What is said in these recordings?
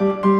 그래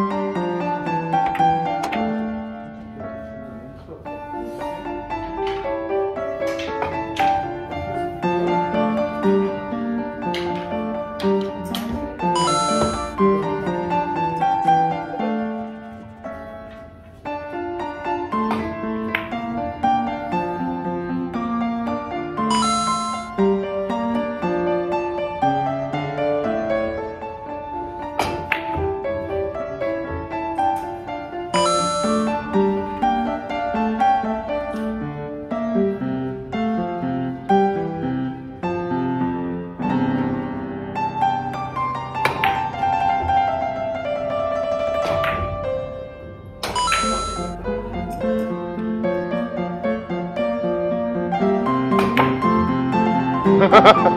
Ha ha ha!